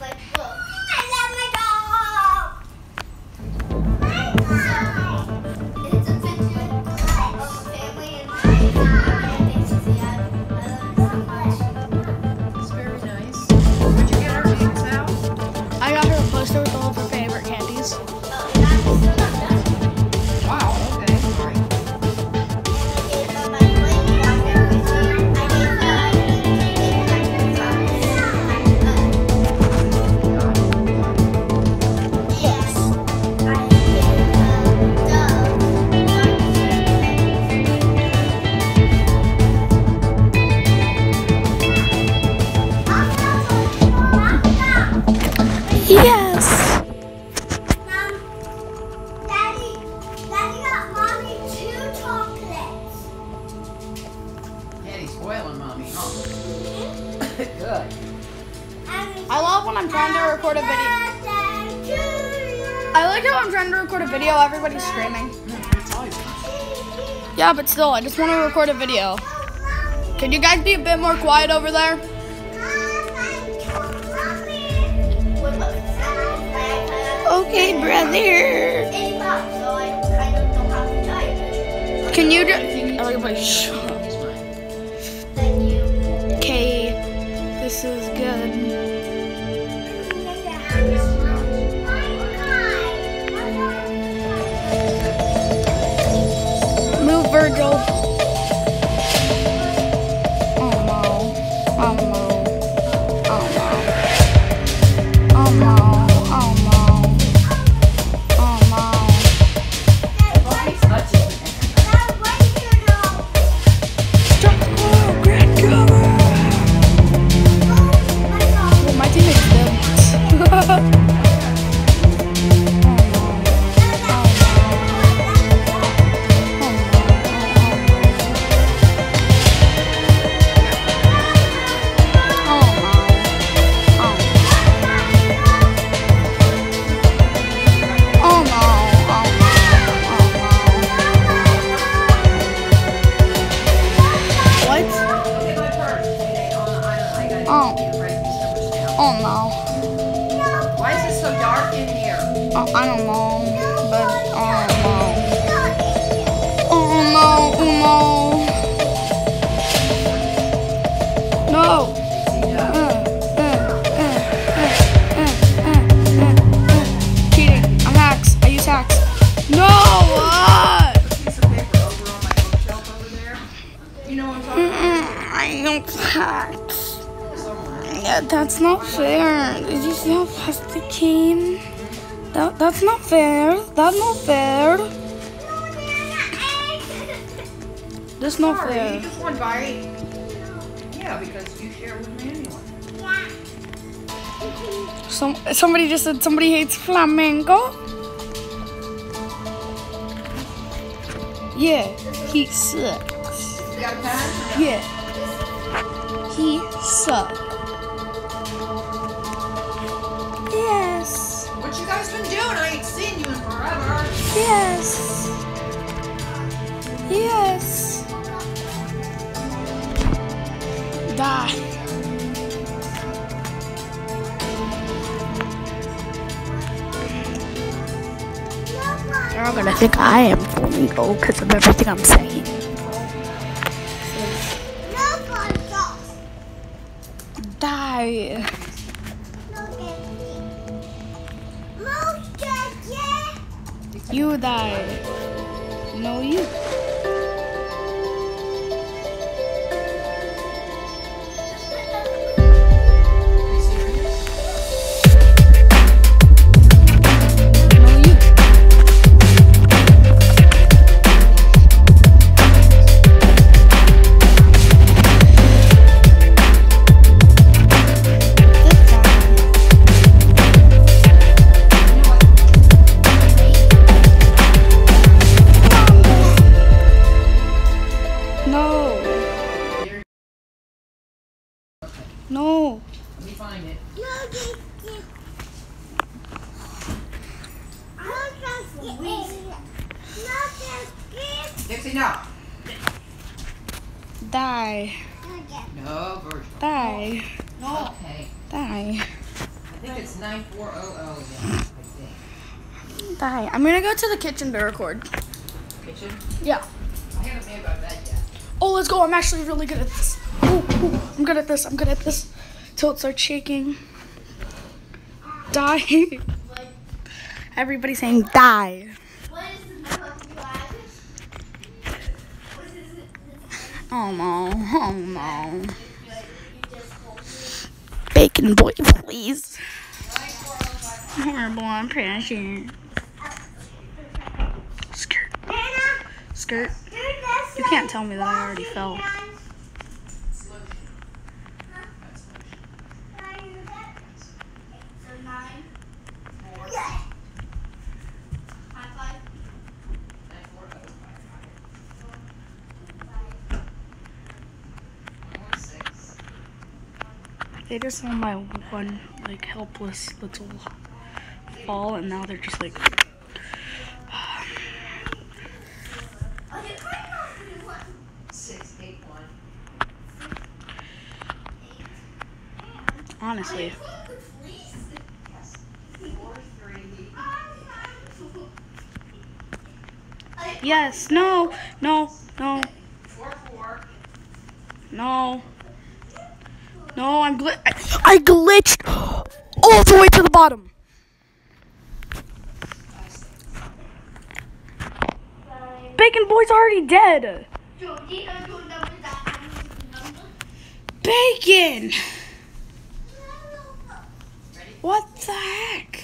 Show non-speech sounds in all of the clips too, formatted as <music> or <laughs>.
like, look. Everybody's screaming. Yeah, but still, I just want to record a video. Can you guys be a bit more quiet over there? Okay, brother. Can you just... Everybody shut. Okay, this is good. Dark in here? Oh, I don't know. But oh no. Oh no. Oh no. No. See, uh, Uh, uh, uh, uh, uh, uh, uh, uh. Cheating. I'm hacks. I use hacks. No. What? piece of paper over on my bookshelf over there. You know what I'm talking Mm, I use hacks. Yeah, that's not fair. Did you see how fast they came? That, that's not fair. That's not fair. That's not Sorry, fair. just one bite. Yeah, because you share with me anyway. Some, somebody just said somebody hates flamingo. Yeah, he sucks. You got a pen? Yeah, he sucks. Been doing? I ain't seen you in forever. yes, yes. Die. They're all gonna think I am flamingo because of everything I'm saying. Die. You die. No, you. No. Let me find it. Dixie, no. Die. No, Virgil. Die. Okay. Die. I think it's 9400 again. Die. I'm gonna go to the kitchen to record. Kitchen? Yeah. I haven't made my bed yet. Oh, let's go. I'm actually really good at this. Ooh, ooh, I'm good at this. I'm good at this. Till it starts shaking. Die. Everybody's saying die. Oh no. Oh no. Bacon boy, please. Horrible I'm impression. Skirt. Skirt. You can't tell me that I already fell. They just saw my one like helpless little fall, and now they're just like. Honestly, Yes. No. No. No. No. No. I'm gl- I, I glitched all the way to the bottom. Bacon Boy's already dead. Bacon. What the heck?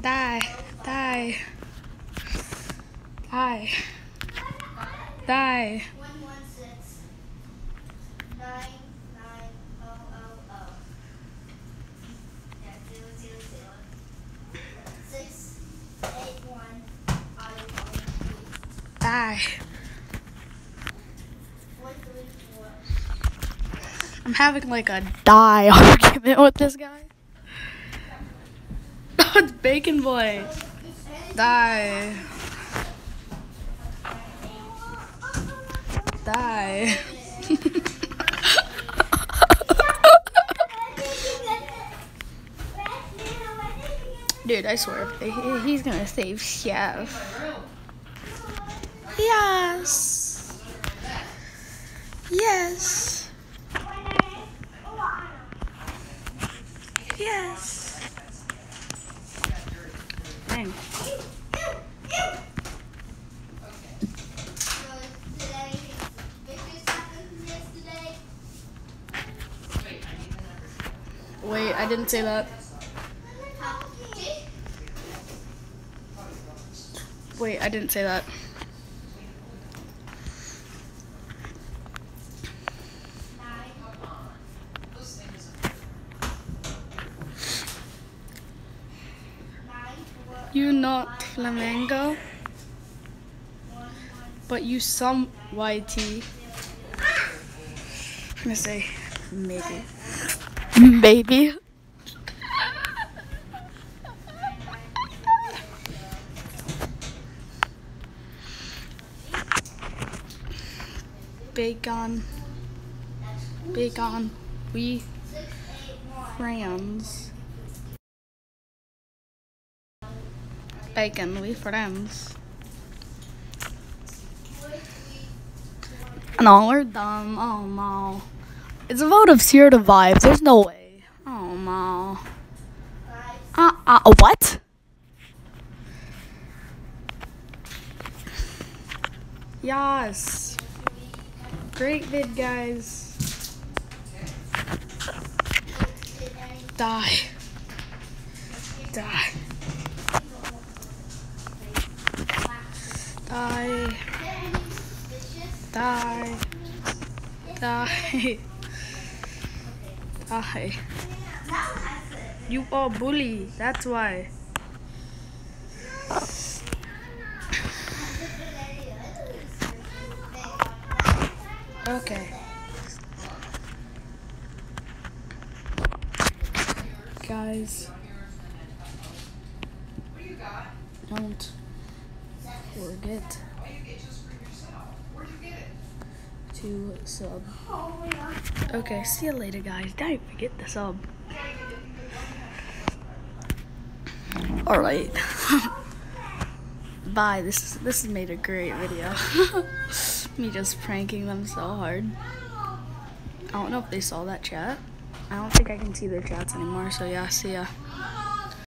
Die. Die. Die. Die. Die. I'm having like a die <laughs> argument with this guy. it's <laughs> Bacon Boy. Die. Die. Dude, I swear, he's gonna save Chef. Yes. Yes. Yes. Didn't say that. Wait, I didn't say that. You not flamingo, but you some YT. I'm gonna say maybe. Maybe. Bacon. Bacon. We friends. Bacon, we friends. No, we're dumb. Oh no. It's a vote of zero to. There's no way. Oh no. Uh uh what? Yes. Great vid guys. Die. Die. Die. Die. Die. Die. You are bully. That's why. Okay. Guys, don't forget to sub. Okay, see you later, guys. Don't forget the sub. All right. <laughs> Bye. This is this has made a great video. <laughs> Me just pranking them so hard. I don't know if they saw that chat. I don't think I can see their chats anymore. So yeah, see ya.